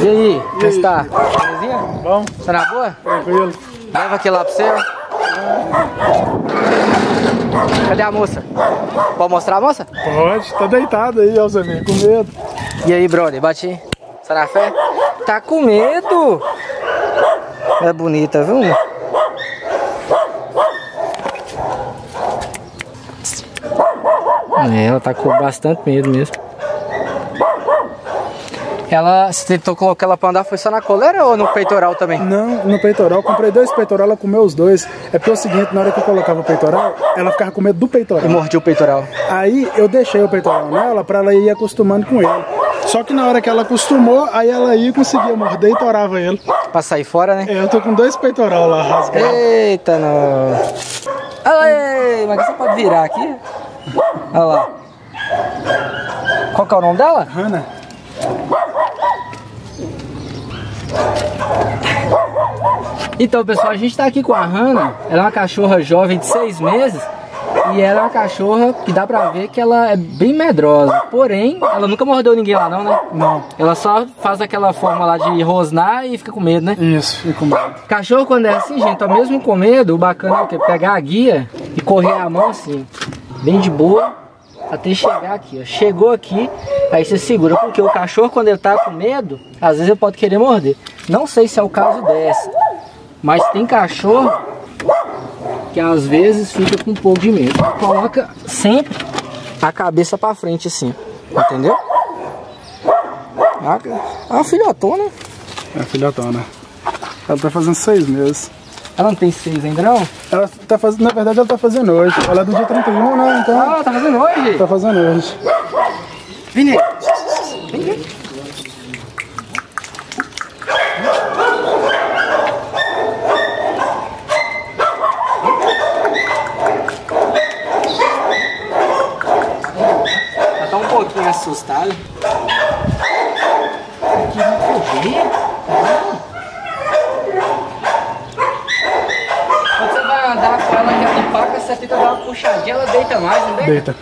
E aí, como está? Belezinha? Bom, Tá na boa? tranquilo. Leva aqui lá pra você, ó. Cadê a moça? Pode mostrar a moça? Pode, tá deitado aí, Alzemir, com medo. E aí, brother, bate aí. Tá na fé? Tá com medo? É bonita, viu? É, ela tá com bastante medo mesmo. Ela, você tentou colocar ela pra andar, foi só na coleira ou no peitoral também? Não, no peitoral, comprei dois peitoral, ela comeu os dois. É porque é o seguinte, na hora que eu colocava o peitoral, ela ficava com medo do E peitoral. mordiu o peitoral. Aí eu deixei o peitoral nela pra ela ir acostumando com ele. Só que na hora que ela acostumou, aí ela ia e conseguia morder e torava ele. Pra sair fora, né? É, eu tô com dois peitoral lá rasgados. Eita, não. Ai, mas você pode virar aqui? Olha lá. Qual que é o nome dela? Hannah, Então, pessoal, a gente tá aqui com a Hannah. Ela é uma cachorra jovem de seis meses. E ela é uma cachorra que dá pra ver que ela é bem medrosa. Porém, ela nunca mordeu ninguém lá, não, né? não. Ela só faz aquela forma lá de rosnar e fica com medo, né? Isso, fica com medo. Cachorro quando é assim, gente, ó, mesmo com medo, o bacana é o quê? Pegar a guia e correr a mão assim, bem de boa, até chegar aqui, ó. Chegou aqui, aí você segura, porque o cachorro quando ele tá com medo, às vezes ele pode querer morder. Não sei se é o caso dessa, mas tem cachorro que às vezes fica com um pouco de medo. Coloca sempre a cabeça pra frente assim, entendeu? Ah, É uma filhotona. É a filhotona. Ela tá fazendo seis meses. Ela não tem seis ainda não? Ela tá fazendo, na verdade, ela tá fazendo hoje. Ela é do dia 31, né? Então, Ah, tá fazendo hoje? tá fazendo hoje. Vini. Vem. Ela tá um pouquinho assustada. Querendo correr? Quando você vai andar com ela que você tenta dar uma puxadinha, ela deita mais, não deita? Deita.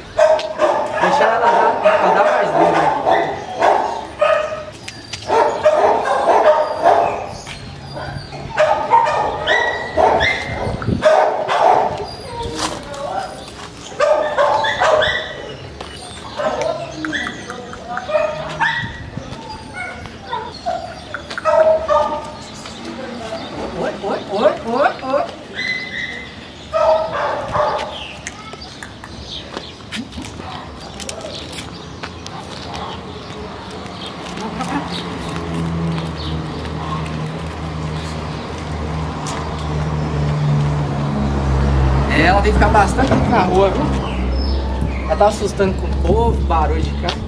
Deixar ela dar, andar mais livre. Oi, oi, oi, oi, oi. É, ela tem que ficar bastante tempo na rua, viu? Ela tá assustando com o povo, barulho de carro.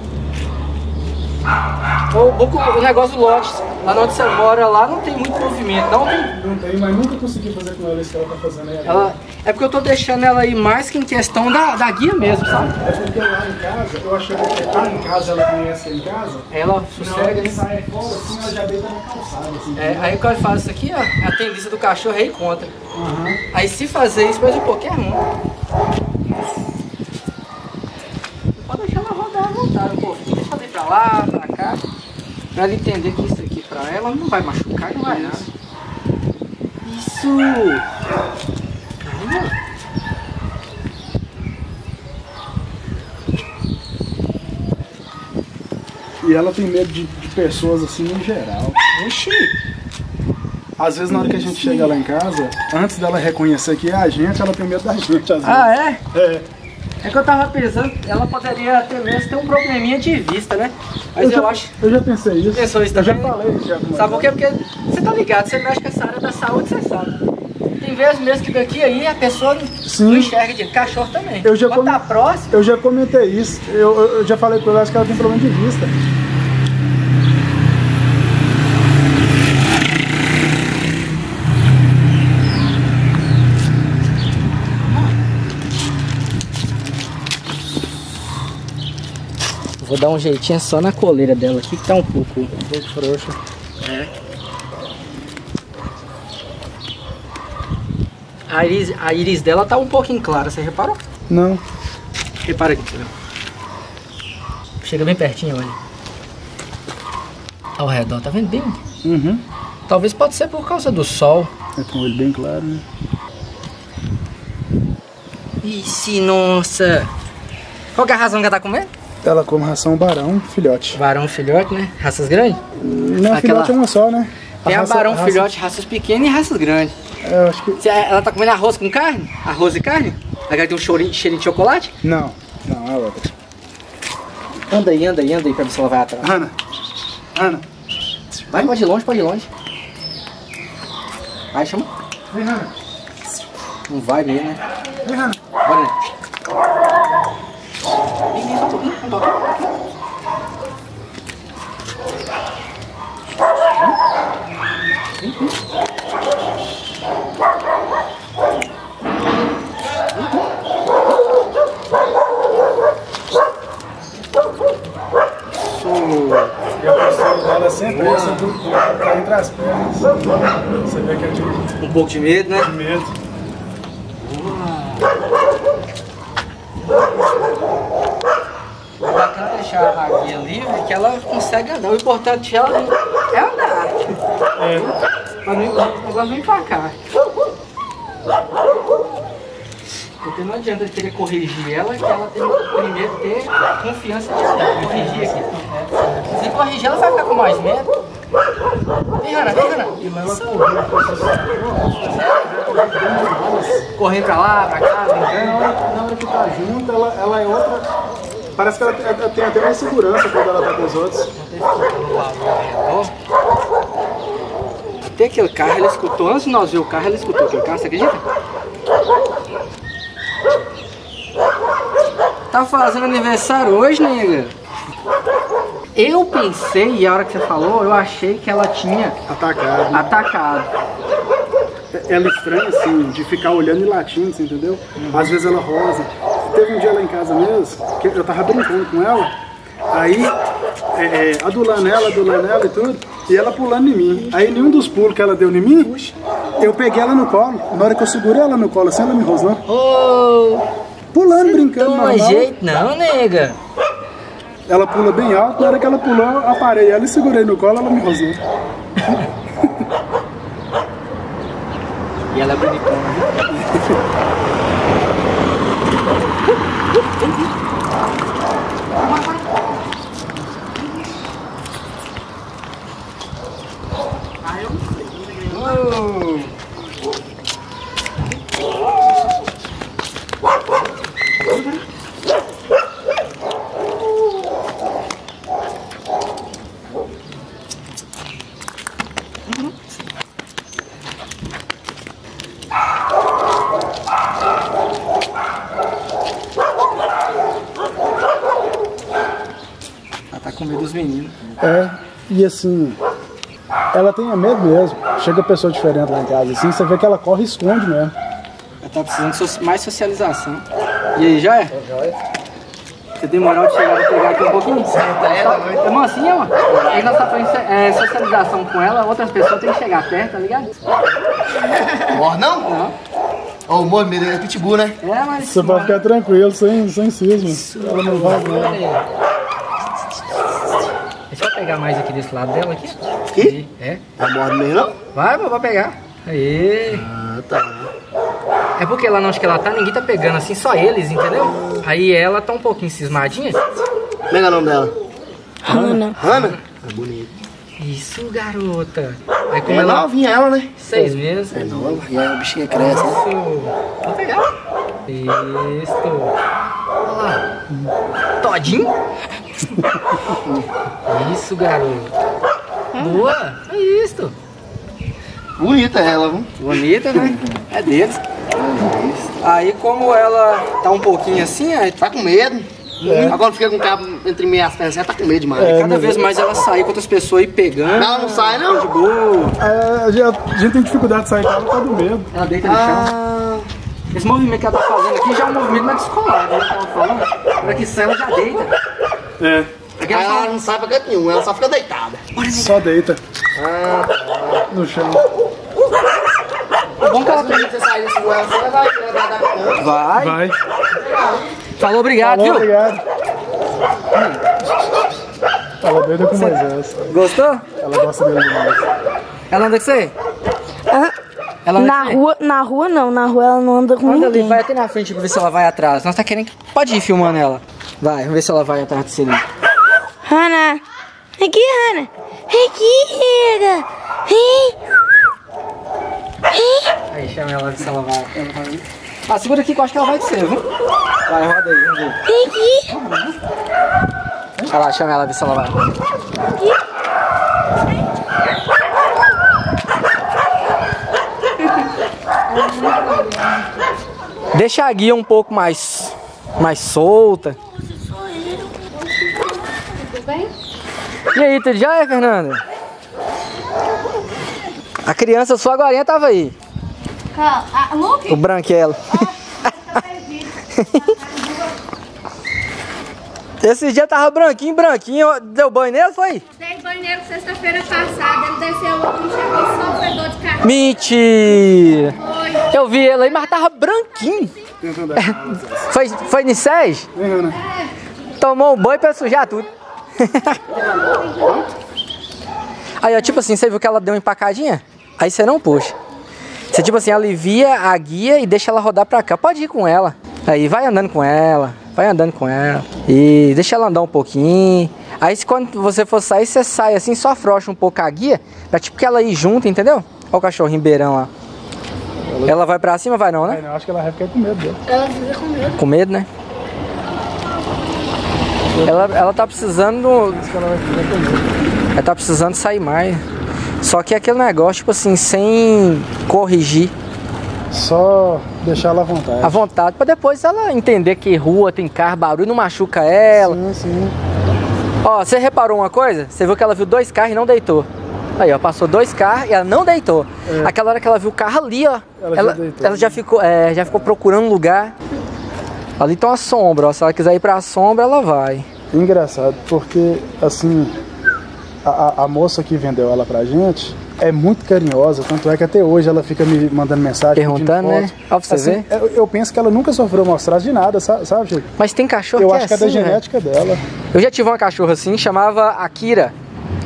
O, o, o negócio do lote, lá onde você mora, lá não tem muito movimento, não tem. Não tem, mas nunca consegui fazer com ela isso que ela tá fazendo aí. Ela, é porque eu tô deixando ela aí mais que em questão da, da guia mesmo, sabe? É porque lá em casa, eu achei que lá em casa ela conhece em casa. Ela sossega, né? sai fora, assim, ela já deita na calçada, assim. É, aí quando faz isso aqui, ó, a tendência do cachorro é ir contra. Aham. Aí se fazer isso mais um pouquinho é ruim. Pode deixar ela rodar à vontade um pouquinho, deixa ela ir pra lá, pra cá. Pra ela entender que isso aqui pra ela não vai machucar, não vai nada. Isso! Calma! E ela tem medo de, de pessoas assim em geral. Oxi! Às vezes na hora que a gente chega lá em casa, antes dela reconhecer que é a gente, ela tem medo da gente, às vezes. Ah, é? É. É que eu tava pensando, ela poderia até mesmo ter um probleminha de vista, né? Mas eu, já, acho. Eu já pensei isso. Pensou isso eu já também? falei isso com Sabe por quê? Porque você tá ligado, você mexe com essa área da saúde, você sabe. Tem vezes mesmo que daqui aí a pessoa não- Sim. não enxerga de cachorro também. Eu já Quando come- tá próximo, Eu já comentei isso. Eu, eu- eu já falei com ela, acho que ela tem problema de vista. Vou dar um jeitinho só na coleira dela aqui, que tá um pouco. Um pouco frouxa. A íris, a íris dela tá um pouquinho clara, você reparou? Não. Repara aqui. Chega bem pertinho, olha. ao redor, tá vendo bem? Uhum. Talvez pode ser por causa do sol. É com o olho bem claro, né? Ixi, nossa. Qual é a razão que ela tá comendo? Ela come ração barão, filhote. Barão filhote, né? Raças grandes? Não, Aquela- filhote é uma só, né? Tem a, raça- barão raça- filhote, raças pequenas e raças grandes. É, eu acho que. Se Ela tá comendo arroz com carne? Arroz e carne? Agora tem um chorinho, cheirinho de chocolate? Não, não, é outra. Anda aí, anda aí, anda aí pra ver se ela vai atrás. Ana, Ana, Vai, pode ir longe, pode ir longe. Vai, chama. vem, Ana, Não vai mesmo, né? vem, Ana. Bora, né? Vem, vem, só um pouquinho, um pouquinho. E a postura dela é sempre essa, do, tá entre as pernas. Você vê que é de, Um pouco de medo, né? de medo. É bacana deixar a guia livre ela andar. O importante dela é andar. É, Mas não, o negócio vem pra cá. Porque não adianta querer corrigir ela, que ela tem que primeiro ter confiança de corrigir aqui. Se corrigir, ela vai ficar com mais medo. Vem, Rana, vem, Rana. Correndo pra lá, pra cá, brincando. na hora que tá junto, ela, ela é outra. Parece que ela, ela tem até mais segurança quando ela tá com os outros. Até aquele carro, ela escutou, antes de nós ver o carro, ela escutou aquele carro, você acredita? Tá fazendo aniversário hoje, nega? Eu pensei, e a hora que você falou, eu achei que ela tinha Atacado. atacado. Ela estranha, assim, de ficar olhando e latindo, você entendeu? Às vezes ela rosa. Teve um dia lá em casa mesmo, que eu tava brincando com ela, aí é, é, adulando ela, adulando ela e tudo, e ela pulando em mim. Aí nenhum dos pulos que ela deu em mim, eu peguei ela no colo. Na hora que eu segurei ela no colo, assim, ela me rosnou. Pulando, brincando, não normal. jeito não, nega. Ela pula bem alto, na hora que ela pulou, eu aparei ela e segurei no colo, ela me rosnou. E ela é bonitona, viu? Ela tá com medo dos meninos. É, e assim, ela tem medo mesmo. Chega pessoa diferente lá em casa, assim, você vê que ela corre e esconde mesmo. Ela tá precisando de mais socialização. E aí, já é? Você tem moral de chegar e pegar aqui um pouquinho? É mansinha, mano. Aí nós tá fazendo é, socialização com ela, outras pessoas têm que chegar perto, tá ligado? Morre não? Não. Ô, o movimento é pitbull, né? É, mas. Você pode ficar tranquilo, sem, sem cisma. Ela não vai não. Pegar mais aqui desse lado dela aqui. Aqui? É. Não morre mesmo, não? Vai, vai pegar. Aí. Ah, tá. É porque lá onde que ela tá, ninguém tá pegando assim, só eles, entendeu? Aí ela tá um pouquinho cismadinha. Como é que é o nome dela? Hannah. Ana? É bonito. Isso, garota. Aí como É ela. novinha ela, né? Seis meses. É nova. E aí a bichinha cresce, né? Isso. Vou pegar. Isso. Olha lá. Todinho. Isso, garoto. Boa. É isso. Bonita ela, viu? Bonita, né? É deles. Aí como ela tá um pouquinho assim, aí Tá com medo. Agora fica com o cabo entre minhas pernas, ela tá com medo demais. É. cada vez mais ela sai com outras pessoas aí pegando. Não, não sai, não? De boa. É, a, gente, a gente tem dificuldade de sair com ela por causa do medo. Ela deita no chão. Ah, Esse movimento que ela tá fazendo aqui já é um movimento mais descolado, né? Que ela falando. Pra que sai, ela já deita. É, Aqui aí ela ela fala, não sai pra canto nenhum, ela só fica deitada. só deita Ah, no chão. bom que ela se você sair desse lugar, você vai vai vai. Vai. Vai. Falou, obrigado, Falou, viu? obrigado. Ela é doida com Moisés. Gostou? Ela gosta dele demais. Ela anda com você? Ela anda Na você? rua, na rua não, na rua ela não anda com Anda ali, ninguém. vai até na frente pra ver se ela vai atrás. Nós tá querendo. Pode ir filmando ela. Vai, vamos ver se ela vai atrás de você ali. Hannah, aqui, Hannah. Aqui. Vem. Aí chama ela se ela vai. Ah, segura aqui que eu acho que ela vai de você, viu? Vai, roda aí, vamos ver. Aqui. Olha lá, chama ela, ver se ela vai. Deixa a guia um pouco mais, mais solta. E aí, tudo já é, Fernanda? A criança sua agora tava aí, Ah, o branquelo. Esse dia tava branquinho, branquinho. Deu banho nele, foi? Dei banheiro sexta-feira passada, ele desceu aqui e chegou só fedor de carro. Mentira! Foi. Eu vi ele aí, mas tava branquinho. Foi, foi? Vem, Ana. Tomou um banho pra sujar tudo. aí, ó, tipo assim, você viu que ela deu uma empacadinha? Aí você não puxa. Você, tipo assim, alivia a guia e deixa ela rodar pra cá. Pode ir com ela. Aí, vai andando com ela. Vai andando com ela. E deixa ela andar um pouquinho. Aí, se quando você for sair, você sai assim, só afrouxa um pouco a guia. Pra tipo que ela ir junto, entendeu? Olha o cachorrinho beirão lá. Ela vai pra cima, vai não, né? Não, acho que ela vai ficar com medo dele. Ela fica com medo. Com medo, né? Ela, ela tá precisando. Ela. Ela tá precisando sair mais. Só que é aquele negócio, tipo assim, sem corrigir Só deixar ela à vontade. a vontade, pra depois ela entender que rua tem carro, barulho, não machuca ela. Sim, sim. Ó, você reparou uma coisa? Você viu que ela viu dois carros e não deitou. Aí, ó, passou dois carros e ela não deitou. Aquela hora que ela viu o carro ali, ó. Ela já ela, deitou. ela já ficou, é, já ficou procurando um lugar. Ali tem uma sombra, ó. Se ela quiser ir pra sombra, ela vai. Engraçado, porque assim, a, a- a moça que vendeu ela pra gente é muito carinhosa, tanto é que até hoje ela fica me mandando mensagem. Perguntando, né? Ó, você Assim, ver. Eu, eu penso que ela nunca sofreu maus tratos de nada, sa- sabe, Chico? Mas tem cachorro Eu que acho é que é da assim, velho. genética dela. Eu já tive uma cachorra assim, chamava Akira.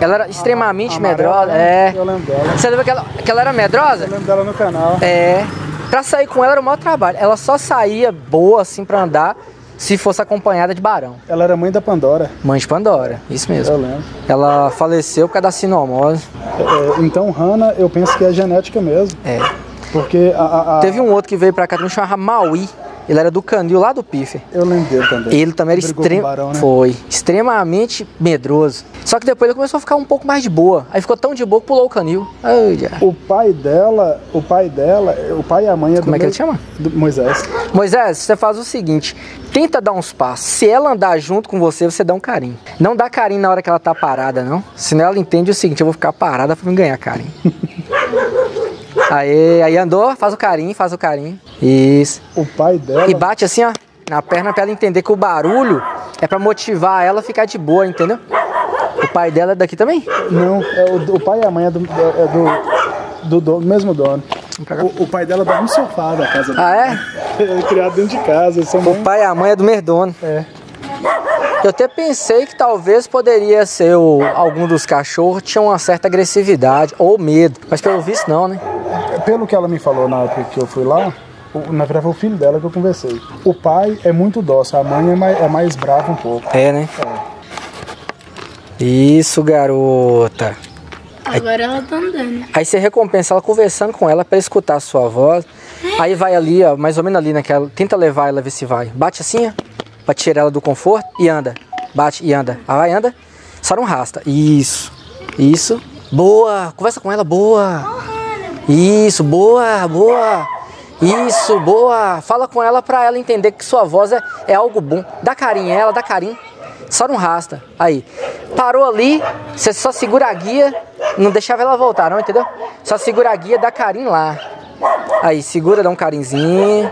Ela era extremamente Amarela, medrosa. né? É. Eu lembro dela. Você lembra que ela, que ela era medrosa? Eu lembro dela no canal. É. Pra sair com ela era o maior trabalho. Ela só saía boa assim pra andar se fosse acompanhada de barão. Ela era mãe da Pandora, Mãe de Pandora, isso eu mesmo. lembro. Ela faleceu por causa da sinomose. É, é, então, Hannah, eu penso que é genética mesmo. É. Porque a, a- a- Teve um outro que veio pra cá também chamava Maui. Ele era do Canil, lá do Piffer. Eu lembro também. Ele também era extremo. Né? Foi. Extremamente medroso. Só que depois ele começou a ficar um pouco mais de boa. Aí ficou tão de boa que pulou o canil. Ai. O pai dela, o pai dela, o pai e a mãe é Como é que ele mesmo- chama? do Moisés. Moisés, você faz o seguinte: tenta dar uns passos. Se ela andar junto com você, você dá um carinho. Não dá carinho na hora que ela tá parada, não. Senão ela entende o seguinte: eu vou ficar parada pra me ganhar carinho. aí, aí andou, faz o carinho, faz o carinho. Isso. O pai dela. E bate assim, ó, na perna pra ela entender que o barulho é pra motivar ela a ficar de boa, entendeu? O pai dela é daqui também? Não, é o, o pai e a mãe é do, é do, do, do mesmo dono. pra cá. O, o pai dela dorme no sofá da casa Ah, dela. é? é? criado dentro de casa. O mãe. pai e a mãe é do Merdono. É. Eu até pensei que talvez poderia ser o, algum dos cachorros tinha uma certa agressividade ou medo, mas pelo visto não, né? Pelo que ela me falou na época que eu fui lá, o- na verdade foi o filho dela que eu conversei. O pai é muito dócil, a mãe é mais, é mais brava um pouco. É, né? Isso, garota. Agora ela tá andando. Aí você recompensa ela conversando com ela pra escutar a sua voz. Aí vai ali, ó, mais ou menos ali naquela. Tenta levar ela, ver se vai. Bate assim, ó, pra tirar ela do conforto e anda. Bate e anda. Vai, anda. Só não rasta. Isso. Isso. Boa. Conversa com ela, boa. Isso, boa, boa. Isso, boa. Fala com ela pra ela entender que sua voz é, é algo bom. Dá carinho a ela, dá carinho. Só não rasta. Aí. Parou ali, você só segura a guia. Não deixava ela voltar, não, entendeu? Só segura a guia, dá carinho lá. Aí, segura, dá um carinzinho.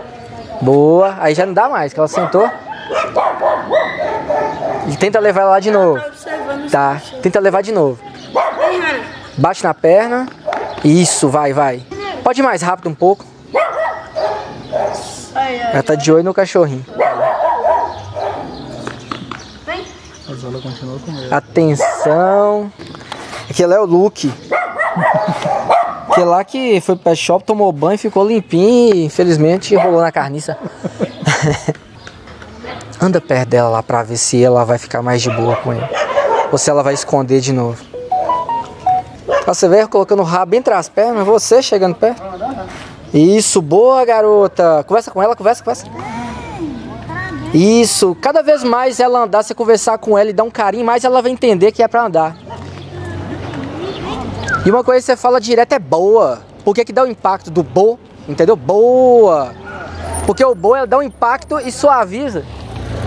Boa. Aí já não dá mais, que ela sentou. E tenta levar ela lá de novo. Tá, tenta levar de novo. Bate na perna. Isso, vai, vai. Pode ir mais rápido um pouco. Ela tá de olho no cachorrinho. Atenção. Aquele é o Luke. Aquele lá que foi pro pet shop, tomou banho, ficou limpinho e infelizmente rolou na carniça. Anda perto dela lá pra ver se ela vai ficar mais de boa com ele. Ou se ela vai esconder de novo. Você vê colocando o rabo entre as pernas, você chegando perto. Isso, boa garota. Conversa com ela, conversa, conversa. Isso, cada vez mais ela andar, você conversar com ela e dar um carinho, mais ela vai entender que é pra andar. E uma coisa que você fala direto é boa. Porque que dá o impacto do bo, entendeu? Boa. Porque o ela dá um impacto e suaviza.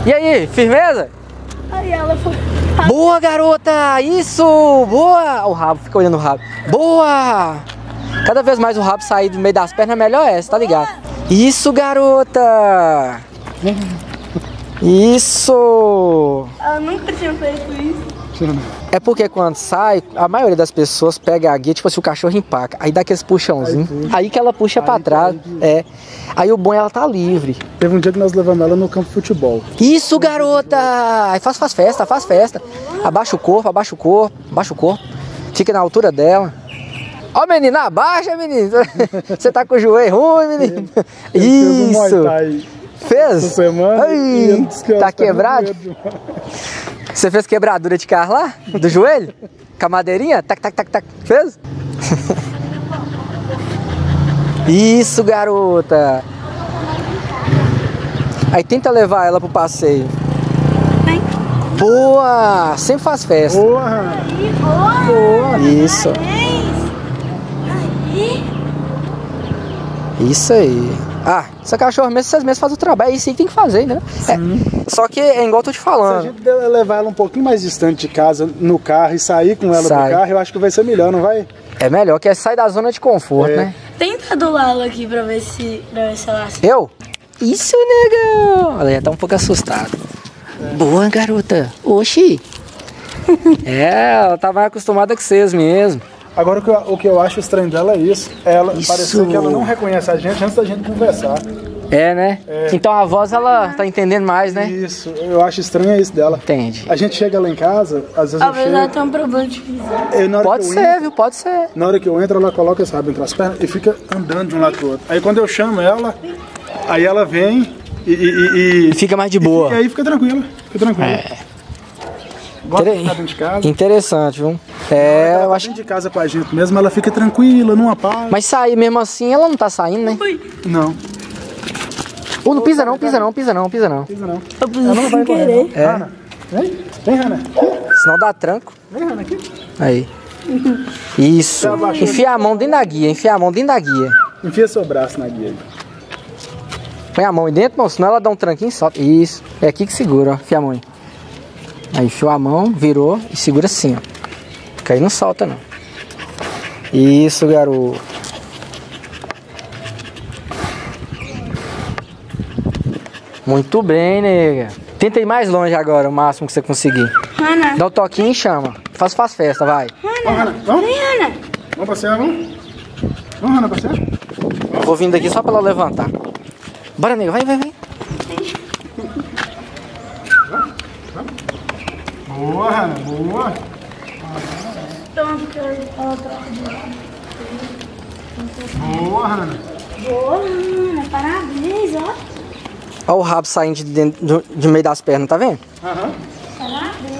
E aí, firmeza? Aí ela foi. Boa, garota! Isso! Boa! O rabo, fica olhando o rabo. Boa! Cada vez mais o rabo sair do meio das pernas, melhor é, você tá ligado? Isso, garota! Isso! Ela nunca tinha feito isso. É porque quando sai, a maioria das pessoas pega a guia, tipo assim, o cachorro empaca. Aí dá aqueles puxãozinhos. Aí, que ela puxa pra trás. É. Aí o bom é ela tá livre. Teve um dia que nós levamos ela no campo de futebol. Isso, garota! Aí faz, faz festa, faz festa. Abaixa o corpo, abaixa o corpo, abaixa o corpo. Fica na altura dela. Ó, menina, abaixa, menino. Você tá com o joelho ruim, menino. Isso. Fez? essa semana. Ai, que tá quebrado? Você fez quebradura de carro lá? Do joelho? Com a madeirinha? Tac, tac, tac, tac. Fez? Isso, garota. Aí tenta levar ela pro passeio. Boa! Sempre faz festa. Porra! Isso. Isso aí. Ah, essa cachorra mesmo, vocês mesmos fazem o trabalho. É isso aí que tem que fazer, né? É, só que é igual eu tô te Se a falando. gente levar ela um pouquinho mais distante de casa, no carro, e sair com ela Sai. do carro, eu acho que vai ser melhor, não vai? É melhor que é sair da zona de conforto, É. né? Tenta do lado aqui pra ver se, pra ver se ela aceita. Eu? Isso, negão! Ela já tá um pouco assustada. Boa, garota. Oxi. é, ela tá mais acostumada com vocês mesmo. Agora o que, eu, o que eu acho estranho dela é isso. Ela Isso. pareceu que ela não reconhece a gente antes da gente conversar. É, né? Então a voz, ela tá entendendo mais, né? Isso, eu acho estranho é isso dela. Entende. A gente chega lá em casa, às vezes Talvez ela tenha um problema de visão. hora Pode ser, entro, viu? Pode ser. Na hora que eu entro, ela coloca esse rabo entre as pernas e fica andando de um lado pro outro. Aí quando eu chamo ela, aí ela vem e. e, e- E fica mais de boa. E aí fica tranquila, fica tranquila. É. Gosta de ficar dentro de casa. Interessante, viu? É, ela eu tá acho dentro de casa com a gente mesmo, ela fica tranquila, numa paz. Mas sair mesmo assim, ela não tá saindo, né? Não, Ô, não pisa não, pisa não, pisa não, pisa não. precisa não. Eu preciso sem querer. É. Rana, vem, vem, Rana. Senão dá tranco. Vem, Rana, aqui. Aí. Isso. Enfia a mão dentro da guia, enfia a mão dentro da guia. Enfia seu braço na guia. aí. Põe a mão aí dentro, não, senão ela dá um tranquinho e solta. Isso. É aqui que segura, ó. Enfia a mão aí. Aí enfiou a mão, virou e segura assim, ó. Porque aí não solta, não. Isso, garoto. Muito bem, nega. Tenta ir mais longe agora, o máximo que você conseguir. Hannah, Dá um toquinho e chama. Faz, faz festa, vai. Vamos, Rana, vamos? vem, Hannah. Vamos passear, vamos? Vamos, Rana, passear? Vou vindo aqui só pra ela levantar. Bora, nega, vai, vai, vai. Boa, Rana, boa. Pronto, que ela troca de lado. Boa, Rana. Boa. Parabéns, ó. Olha o rabo saindo de, dentro, do- de meio das pernas, tá vendo? Aham.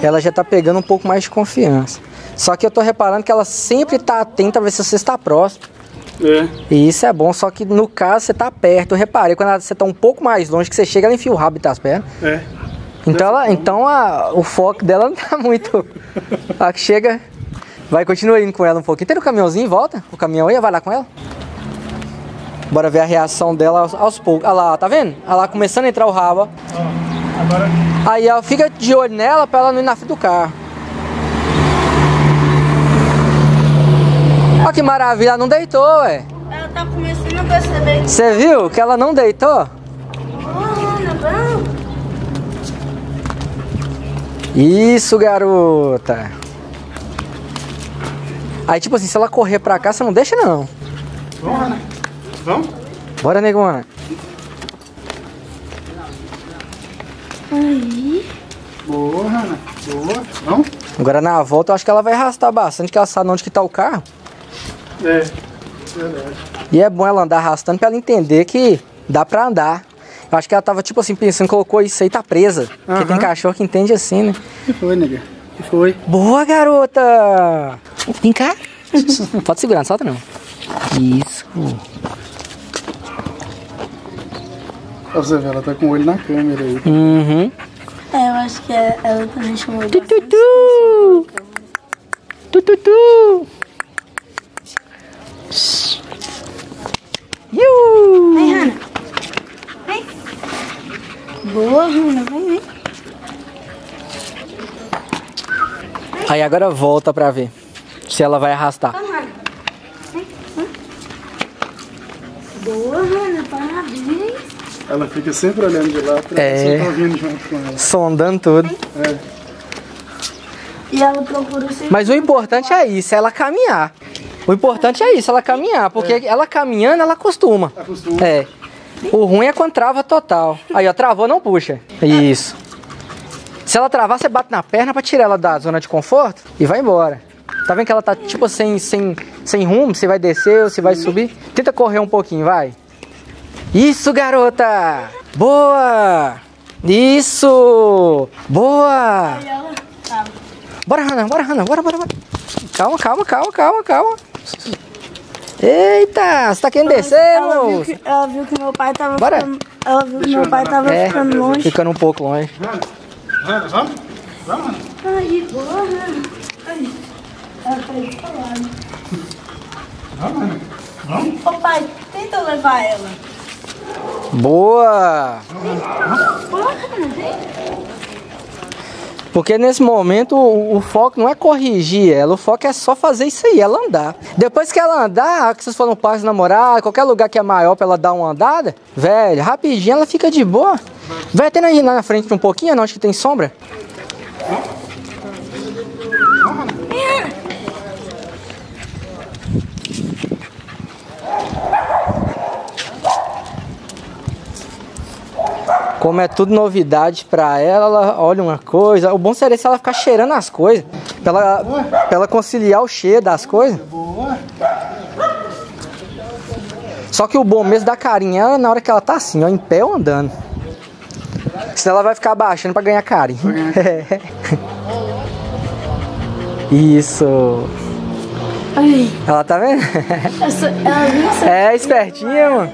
Ela já tá pegando um pouco mais de confiança. Só que eu tô reparando que ela sempre tá atenta a ver se você está próximo. É. E isso é bom, só que no caso você tá perto. Eu reparei, quando ela- você tá um pouco mais longe, que você chega, ela enfia o rabo entre as pernas. É. Então, ela, então a, o foco dela não tá muito. A que chega, vai, continua indo com ela um pouquinho. Tem o caminhãozinho, volta. O caminhão aí, vai lá com ela. Bora ver a reação dela aos, aos poucos. Olha lá, tá vendo? Olha lá, começando a entrar o rabo. Agora, Aí ela fica de olho nela pra ela não ir na frente do carro. Olha que maravilha, ela não deitou, ué. Ela tá começando a perceber. Você viu que ela não deitou? Boa, Hannah, vamos. Isso, garota. Aí, tipo assim, se ela correr pra cá, você não deixa, não. vamos, Rana. Vamos? Bora, negona. Aí. Boa, Rana. Boa. Não? Agora na volta eu acho que ela vai arrastar bastante, que ela sabe onde que tá o carro. É. Verdade. E é bom ela andar arrastando pra ela entender que dá pra andar. Eu acho que ela tava tipo assim, pensando, colocou isso aí, tá presa. Porque tem cachorro que entende assim, né? que foi, nega? que foi? Boa, garota! Vem cá. Pode segurar, não solta não. Isso. Pra você ver, ela tá com o olho na câmera aí. Uhum. É, eu acho que é- ela também chamou Tu, tu, tu. Tu, tu, tu. Iu. Boa, Hannah. Vem, vem. Aí agora volta pra ver se ela vai arrastar. Vem. Boa, Hannah. Parabéns. Ela fica sempre olhando de lá pra É. ver eu tô vindo junto com ela. Sondando tudo. É. E ela procura sempre. Mas o importante é isso, é ela caminhar. O importante é isso, ela caminhar, porque ela caminhando, ela acostuma. Acostuma. É. O ruim é quando trava total. Aí, ó, travou, não puxa. Isso. Se ela travar, você bate na perna pra tirar ela da zona de conforto e vai embora. Tá vendo que ela tá tipo sem, sem, sem rumo? Se vai descer ou se vai subir? Tenta correr um pouquinho, vai. Isso, garota! Boa! Isso! Boa! Bora, Hannah, bora, Hannah, bora, bora, bora. Calma, calma, calma, calma, calma. Eita, você tá querendo descer, Ela viu, moço? que, ela viu que meu pai tava Bora. ficando. Ela viu que meu pai tava É, ficando longe. ficando um pouco longe. Vamos? Vamos, Hannah. Aí, boa, Hannah. Aí. Ela foi descolada. Vamos. Vamos? Ô pai, tenta levar ela. Boa! Boa, Hannah, vem. Porque nesse momento o, o foco não é corrigir ela, o foco é só fazer isso aí, ela andar. Depois que ela andar, que vocês for no parque namorar, qualquer lugar que é maior pra ela dar uma andada, velho, rapidinho ela fica de boa. Vai até na, na frente um pouquinho, não, acho que tem sombra. Como é tudo novidade pra ela, ela olha uma coisa. O bom seria se ela ficar cheirando as coisas. Pra ela, pra ela conciliar o cheiro das coisas. Boa. Só que o bom mesmo da carinha é na hora que ela tá assim, ó, em pé ou andando. Senão ela vai ficar abaixando pra ganhar carinho. Isso. Ai, Ela tá vendo? essa, ela viu essa. É espertinha, mano.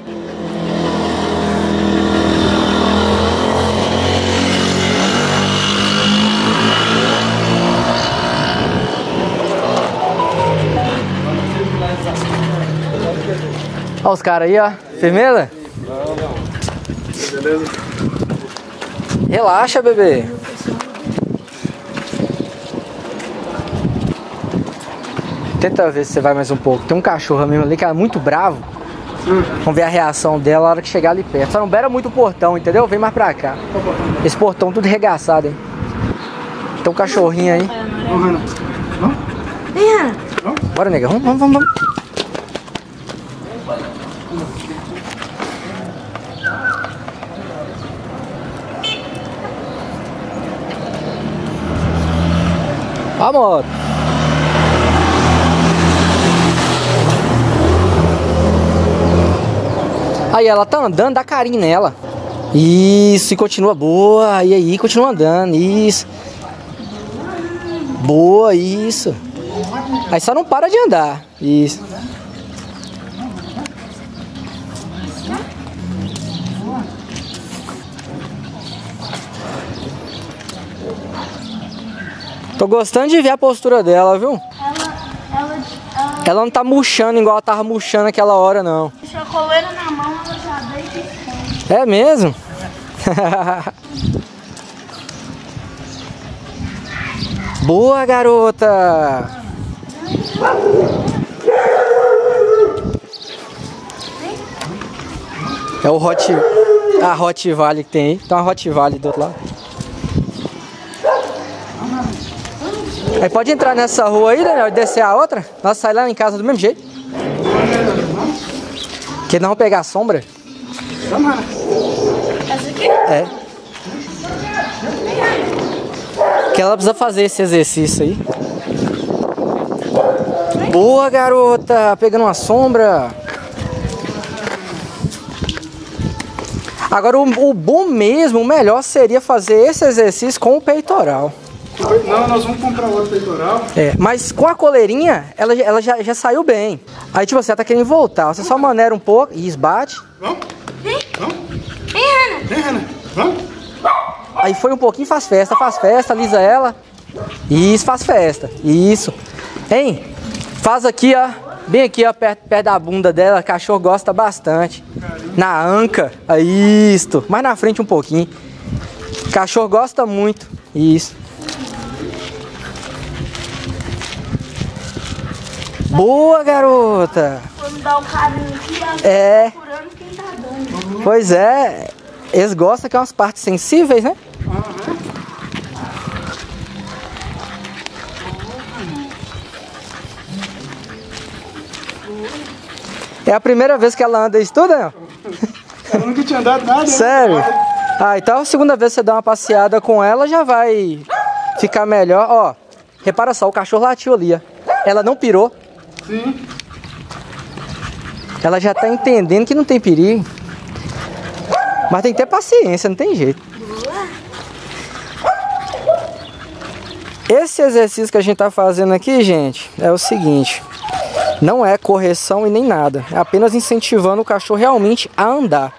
Olha os caras aí, ó. Firmeza? Beleza? Relaxa, bebê. Tenta ver se você vai mais um pouco. Tem um cachorro mesmo ali que é muito bravo. Vamos ver a reação dela na hora que chegar ali perto. Só não beira muito o portão, entendeu? Vem mais pra cá. Esse portão tudo regaçado, hein? Tem um cachorrinho aí. Vamos, Hannah. Vamos? Vem, Hannah. Bora, nega. Vamos, vamos, vamos. A moto. Aí ela tá andando, dá carinho nela. Isso, e continua boa. E aí, continua andando. Isso. Boa, isso. Aí só não para de andar. Isso. Tô gostando de ver a postura dela, viu? Ela, ela, ela Ela não tá murchando igual ela tava murchando aquela hora, não. deixou a coleira na mão, ela já deita e. É mesmo? Boa, garota! É o Hot... A Hot Valley que tem aí. Tem uma Hot Valley do outro lado. Aí pode entrar nessa rua aí, Daniel, e descer a outra. Nós sair lá em casa do mesmo jeito. Que não pegar a sombra. Essa aqui? É. Que ela precisa fazer esse exercício aí. Boa, garota! Pegando uma sombra. Agora, o, o bom mesmo, o melhor seria fazer esse exercício com o peitoral. Não, nós vamos comprar outro peitoral. É, mas com a coleirinha, ela, ela já, já saiu bem. Aí, tipo, você tá querendo voltar. Você só maneira um pouco e esbate. Vamos? Vamos? Vem, Ana. Vem, Renan. Vamos? Aí foi um pouquinho, faz festa, faz festa, alisa ela. Isso, faz festa. Isso. Hein? Faz aqui, ó. Bem aqui, ó, perto, perto da bunda dela. O cachorro gosta bastante. Na anca. Aí, Isto. Mais na frente um pouquinho. O cachorro gosta muito. Isso. Boa, garota. Quando dá o carinho aqui, ela tá É. procurando quem tá dando. Pois é. Eles gostam que é umas partes sensíveis, né? É a primeira vez que ela anda isso tudo, né? Ela nunca tinha andado nada. né? Sério? Ah, então a segunda vez que você dá uma passeada com ela já vai ficar melhor. Ó, repara só, o cachorro latiu ali, ó. Ela não pirou. Sim. Ela já tá entendendo que não tem perigo. Mas tem que ter paciência, não tem jeito. Esse exercício que a gente tá fazendo aqui, gente, é o seguinte. Não é correção e nem nada. É apenas incentivando o cachorro realmente a andar.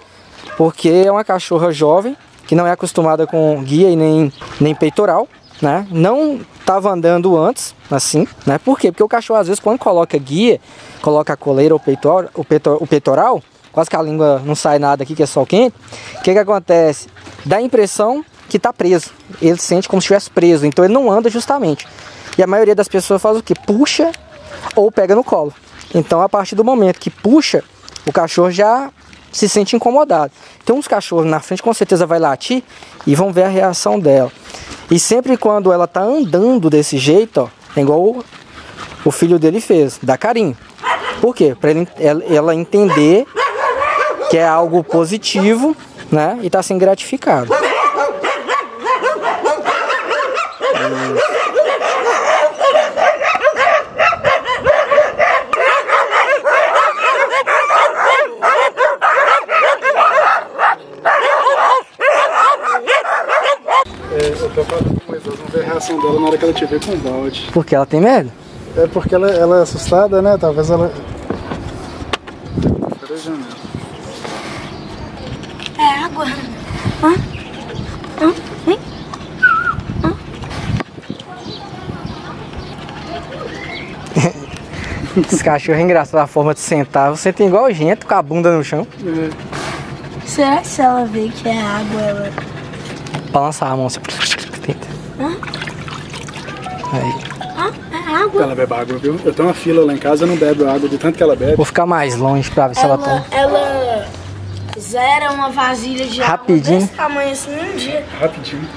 Porque é uma cachorra jovem, que não é acostumada com guia e nem, nem peitoral, né? Não estava andando antes, assim, né? Por quê? Porque o cachorro, às vezes, quando coloca guia, coloca a coleira ou peitor, o, peitor, o peitoral, quase que a língua não sai nada aqui, que é só quente. O que que acontece? Dá a impressão que tá preso. Ele sente como se estivesse preso, então ele não anda justamente. E a maioria das pessoas faz o quê? Puxa ou pega no colo. Então, a partir do momento que puxa, o cachorro já se sente incomodado. Então, os cachorros na frente com certeza vai latir e vão ver a reação dela. E sempre quando ela tá andando desse jeito, ó, é igual o, o filho dele fez, dá carinho. Por quê? Para ela, entender que é algo positivo, né? E tá sendo gratificado. É, eu tô falando com eles, vamos ver a reação dela na hora que ela te ver com o balde. Porque ela tem medo. É porque ela, ela é assustada, né? Talvez ela. Cadê a janela? É água. Hã? Hã? Vem. Esse cachorro é engraçado a forma de sentar. Você tem igual gente com a bunda no chão. Será que se ela vê que é água, ela... Balançar a mão assim. Tenta. Aí. Hã? É água? Ela bebe água, viu? Eu tenho uma fila lá em casa, eu não bebo água de tanto que ela bebe. Vou ficar mais longe pra ver se ela Ela, toma. ela zera uma vasilha de Rapidinho. água desse tamanho assim em um dia. Rapidinho.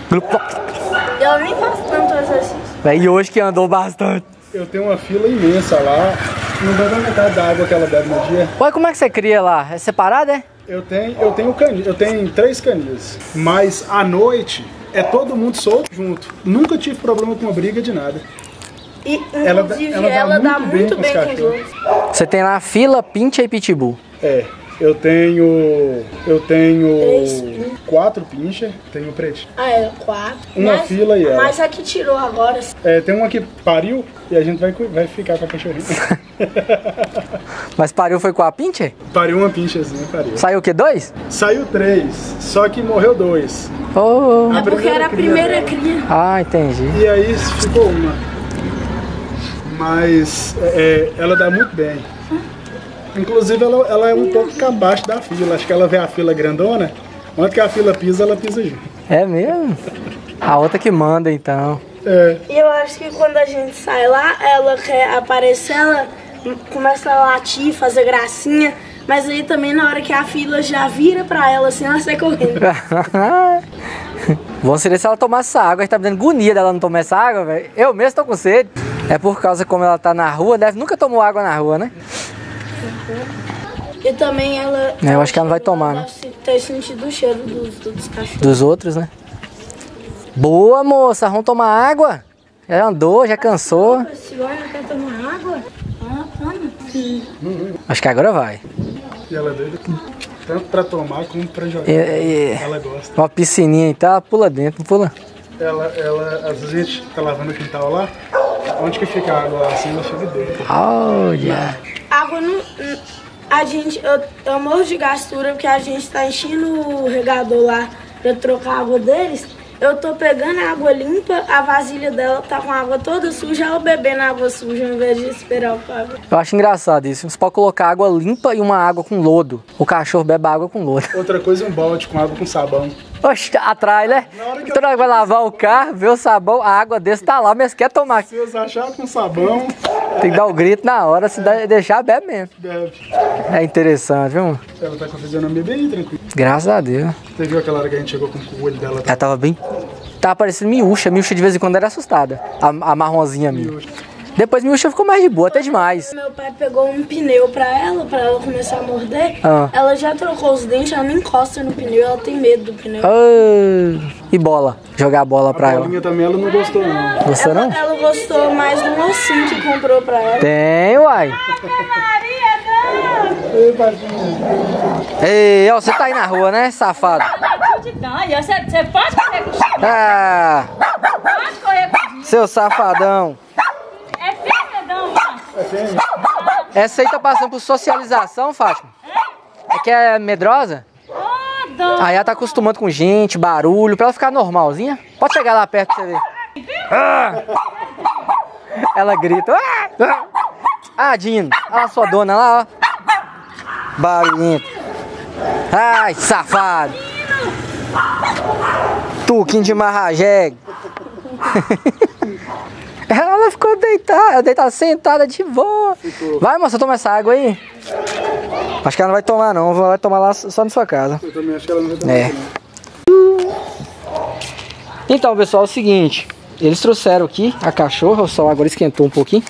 E ela nem faz tanto exercício. Véi, E hoje que andou bastante. Eu tenho uma fila imensa lá. Não bebe a metade da água que ela bebe no dia. Olha como é que você cria lá? É separado, é? Eu tenho, eu tenho canil, eu tenho três canis. Mas à noite é todo mundo solto junto. Nunca tive problema com uma briga de nada. E, Ela- inclusive, ela ela, dá dá muito bem muito com bem com os. Você tem lá fila, pincha e pitbull. É. Eu tenho. Eu tenho Três. quatro pincher, tenho pretinho. Ah, é, quatro. Uma Mas- fila e ela. Mas a que tirou agora. É, tem uma que pariu e a gente vai, vai ficar com a cachorrinha. Mas pariu foi com a pincher? pariu uma pincherzinha, pariu. Saiu o quê? Dois? Saiu três, só que morreu dois. Oh. É porque era a primeira dela. cria. Ah, entendi. E aí ficou uma. Mas é, ela dá muito bem. Inclusive ela, ela é um pouco abaixo da fila. Acho que ela vê a fila grandona. Onde que a fila pisa, ela pisa junto. É mesmo? A outra que manda, então. É, E eu acho que quando a gente sai lá, ela quer aparecer, ela começa a latir, fazer gracinha. Mas aí também na hora que a fila já vira pra ela, assim, ela sai correndo. Bom seria se ela tomasse essa água. A gente tá me dando agonia dela não tomar essa água, velho. Eu mesmo tô com sede. É por causa como ela tá na rua, deve nunca tomou água na rua, né? E também ela. É, eu acho que ela não vai tomar, né? Ter sentido o cheiro dos, dos cachorros. Dos outros, né? Boa, moça. Vamos tomar água? Já andou, já cansou. Quer tomar água? Ah. Acho que agora vai. E ela é doida tanto pra tomar como pra jogar. É, é. Ela gosta. Uma piscininha e tal, ela pula dentro, pula. Ela, ela, às vezes a gente tá lavando o quintal lá, onde que fica a água lá assim, ela fica dentro. Olha. Água não. A gente. Eu, eu morro de gastura porque a gente tá enchendo o regador lá pra trocar a água deles. Eu tô pegando a água limpa, a vasilha dela tá com a água toda suja, ela bebendo água suja ao invés de esperar o pago. Eu acho engraçado isso. Você pode colocar água limpa e uma água com lodo. O cachorro bebe água com lodo. Outra coisa, um balde com água com sabão. Atrás, né? hora que Toda hora que vai lavar o carro, vê o sabão, a água desse tá lá, mas quer tomar. Se você achar com sabão, Tem que dar o grito na hora, se dá- deixar, bebe mesmo. deve. É interessante, viu? Ela tá com a fisionomia bem tranquila. Graças a Deus. Você viu aquela hora que a gente chegou com o olho dela? Tá Ela tava bem. Tava parecendo miúcha. Miúcha de vez em quando era assustada. A, a marronzinha minha. Depois miúcha ficou mais de boa, até demais. Meu pai pegou um pneu pra ela, pra ela começar a morder. Ah. Ela já trocou os dentes, ela não encosta no pneu, ela tem medo do pneu. Ah, e bola. Jogar bola pra A ela. bolinha também ela não gostou não. Gostou ela, não? ela gostou mais do mocinho que comprou pra ela. Tem, uai. Ei, ó, você tá aí na rua, né, safado? Você pode correr com o Ah, Pode correr com o seu safadão. É fêmea, mano. É fêmea? Essa aí tá passando por socialização, Fátima. É que é medrosa? Aí ela tá acostumando com gente, barulho, pra ela ficar normalzinha. Pode chegar lá perto pra você ver. Ah! Ela grita. Ah! Ah! Dino. Olha a sua dona lá, ó. Barulhento. Ai, safado. Tuquinho de marrajeg. Ela ficou deitada, deitada, sentada de boa. Vai, moça, toma essa água aí. Acho que ela não vai tomar, não. Vai tomar lá só na sua casa. Eu também acho que ela não vai tomar É. Então, pessoal, é o seguinte. Eles trouxeram aqui a cachorra, o sol agora esquentou um pouquinho.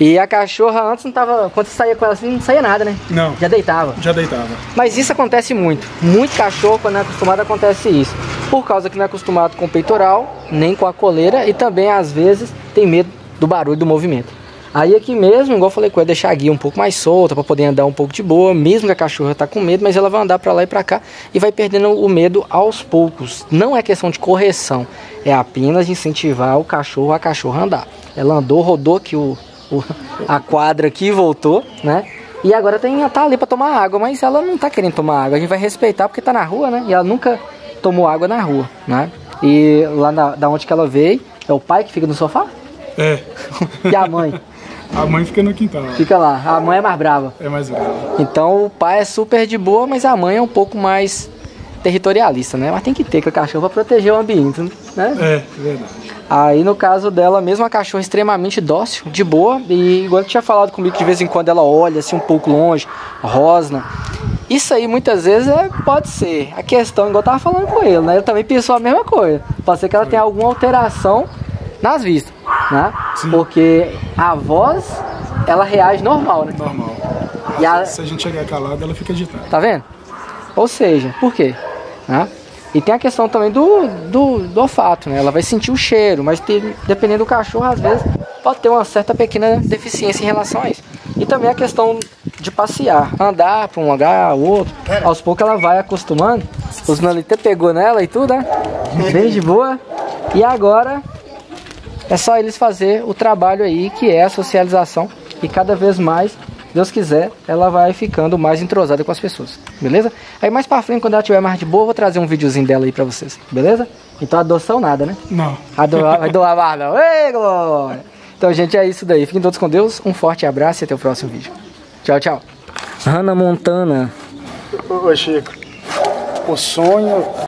E a cachorra antes não tava. Quando você saía com ela assim, não saía nada, né? Não. Já deitava. Já deitava. Mas isso acontece muito. Muito cachorro, quando não é acostumado, acontece isso. Por causa que não é acostumado com o peitoral, nem com a coleira, e também às vezes tem medo do barulho do movimento. Aí aqui mesmo, igual eu falei com ela, deixar a guia um pouco mais solta para poder andar um pouco de boa, mesmo que a cachorra tá com medo, mas ela vai andar para lá e para cá e vai perdendo o medo aos poucos. Não é questão de correção, é apenas incentivar o cachorro a cachorra andar. Ela andou, rodou aqui o, o- a quadra aqui voltou, né? E agora tem, tá ali para tomar água, mas ela não tá querendo tomar água. A gente vai respeitar porque tá na rua, né? E ela nunca tomou água na rua, né? E lá da, da onde que ela veio, é o pai que fica no sofá É. e a mãe A mãe fica no quintal. fica lá. A mãe é mais brava. É mais grave. Então o pai é super de boa, mas a mãe é um pouco mais territorialista, né? Mas tem que ter que a cachorra pra proteger o ambiente, né? É, verdade. Aí no caso dela, mesmo a cachorra extremamente dócil, de boa, e igual que tinha falado comigo, que de vez em quando ela olha assim um pouco longe, rosna. Isso aí muitas vezes é, pode ser. A questão, igual eu tava falando com ele, né? Ele também pensou a mesma coisa. Pode ser que ela tenha alguma alteração nas vistas, né? Porque a voz, ela reage normal, né? Normal. E a, Se a gente chegar calado, ela fica agitada. Tá vendo? Ou seja, por quê? Né? E tem a questão também do, do, do olfato, né? Ela vai sentir o cheiro, mas tem- dependendo do cachorro, às vezes pode ter uma certa pequena deficiência em relação a isso. E também a questão de passear, andar para um lugar outro. Aos poucos ela vai acostumando. Os Nalita pegou nela e tudo, né? Bem de boa. E agora é só eles fazer o trabalho aí, que é a socialização. E cada vez mais, Deus quiser, ela vai ficando mais entrosada com as pessoas. Beleza? Aí mais pra frente, quando ela tiver mais de boa, eu vou trazer um videozinho dela aí pra vocês. Beleza? Então adoção nada, né? Não. A doar, vai doar mais não. Ei, Glória! Então, gente, é isso daí. Fiquem todos com Deus. Um forte abraço e até o próximo vídeo. Tchau, tchau. Hannah Montana. Ô, Chico, o sonho